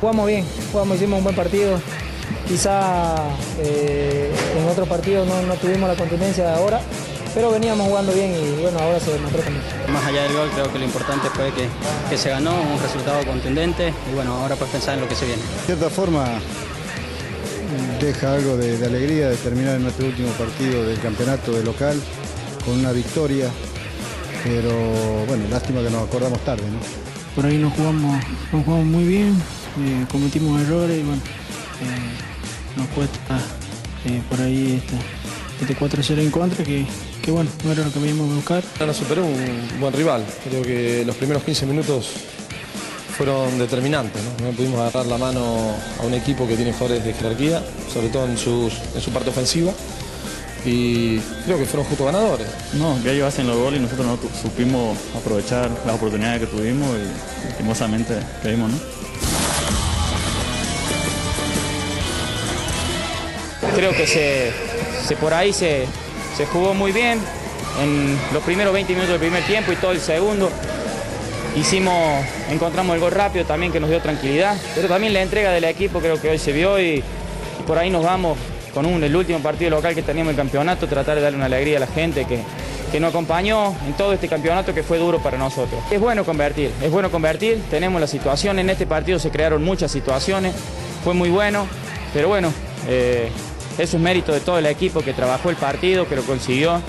Jugamos bien, jugamos, hicimos un buen partido. Quizá eh, en otros partidos no, no tuvimos la contundencia de ahora, pero veníamos jugando bien y bueno, ahora se demostró también. Más allá del gol, creo que lo importante fue que, que se ganó, un resultado contundente y bueno, ahora pues pensar en lo que se viene. De cierta forma deja algo de, de alegría de terminar en nuestro último partido del campeonato de local con una victoria, pero bueno, lástima que nos acordamos tarde, ¿no? Por ahí nos jugamos, nos jugamos muy bien, eh, cometimos errores y bueno, eh, nos cuesta eh, por ahí este, este 4-0 en contra que, que bueno, no era lo que veníamos a buscar. Nos superó un buen rival, creo que los primeros 15 minutos fueron determinantes, ¿no? No pudimos agarrar la mano a un equipo que tiene jugadores de jerarquía, sobre todo en, sus, en su parte ofensiva, y creo que fueron justos ganadores. No, que ellos hacen los goles y nosotros no supimos aprovechar las oportunidades que tuvimos y lastimosamente caímos, ¿no? Creo que se, se por ahí se, se jugó muy bien en los primeros 20 minutos del primer tiempo y todo el segundo. Hicimos, encontramos el gol rápido también que nos dio tranquilidad, pero también la entrega del equipo creo que hoy se vio y, por ahí nos vamos con un, el último partido local que teníamos en el campeonato, tratar de darle una alegría a la gente que, que nos acompañó en todo este campeonato que fue duro para nosotros. Es bueno convertir, es bueno convertir, tenemos la situación, en este partido se crearon muchas situaciones, fue muy bueno, pero bueno, eh, eso es mérito de todo el equipo que trabajó el partido, que lo consiguió